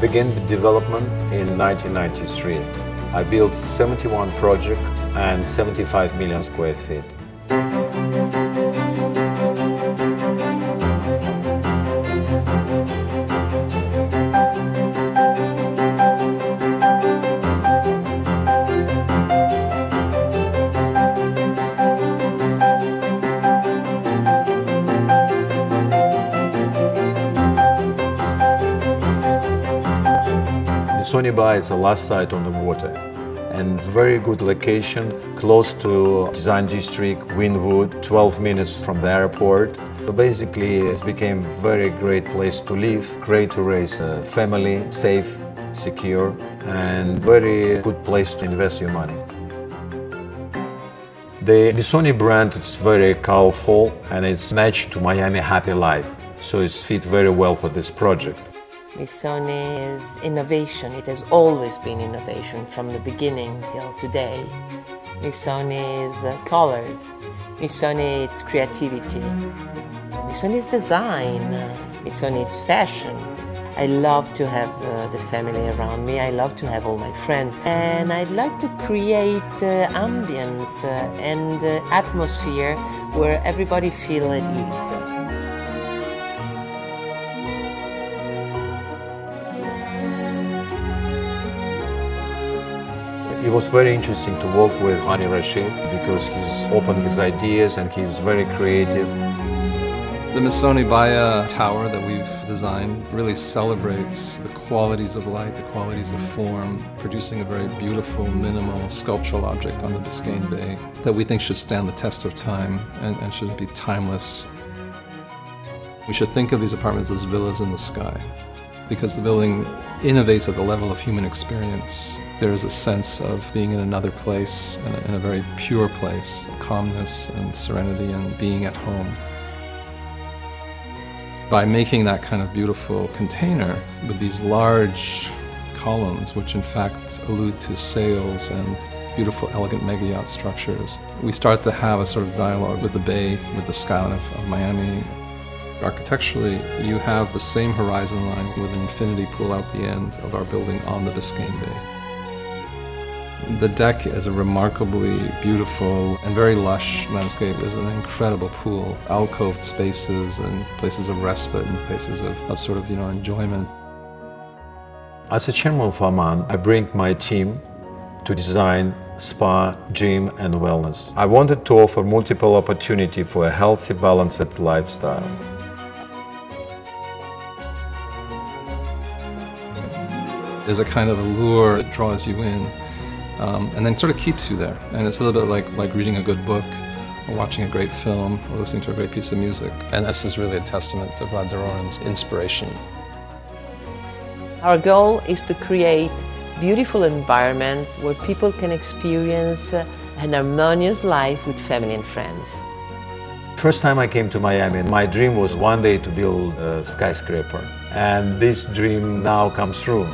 began the development in 1993. I built 71 projects and 75 million square feet. Sony Bay is the last site on the water and very good location, close to Design District, Wynwood, 12 minutes from the airport. So basically, it became a very great place to live, great to raise a family, safe, secure, and very good place to invest your money. The Missoni brand is very colorful and it's matched to Miami Happy Life, so it's fit very well for this project. Missoni is innovation. It has always been innovation from the beginning till today. Missoni is uh, colors. Missoni is creativity. Missoni is design. Missoni is fashion. I love to have uh, the family around me. I love to have all my friends. And I'd like to create uh, ambience uh, and uh, atmosphere where everybody feels at ease. It was very interesting to work with Hani Rashid because he's open his ideas and he's very creative. The Missoni Baia tower that we've designed really celebrates the qualities of light, the qualities of form, producing a very beautiful, minimal sculptural object on the Biscayne Bay that we think should stand the test of time and, and should be timeless. We should think of these apartments as villas in the sky because the building innovates at the level of human experience. There is a sense of being in another place, in a, in a very pure place, calmness and serenity and being at home. By making that kind of beautiful container with these large columns, which in fact allude to sails and beautiful, elegant mega yacht structures, we start to have a sort of dialogue with the bay, with the skyline of, of Miami, Architecturally, you have the same horizon line with an infinity pool out the end of our building on the Biscayne Bay. The deck is a remarkably beautiful and very lush landscape. There's an incredible pool, alcoved spaces and places of respite and places of, of sort of, you know, enjoyment. As a chairman of Aman, I bring my team to design spa, gym and wellness. I wanted to offer multiple opportunity for a healthy, balanced lifestyle. There's a kind of allure that draws you in um, and then sort of keeps you there. And it's a little bit like, like reading a good book or watching a great film or listening to a great piece of music. And this is really a testament to Vlad Doronin's inspiration. Our goal is to create beautiful environments where people can experience an harmonious life with family and friends. First time I came to Miami, my dream was one day to build a skyscraper. And this dream now comes true.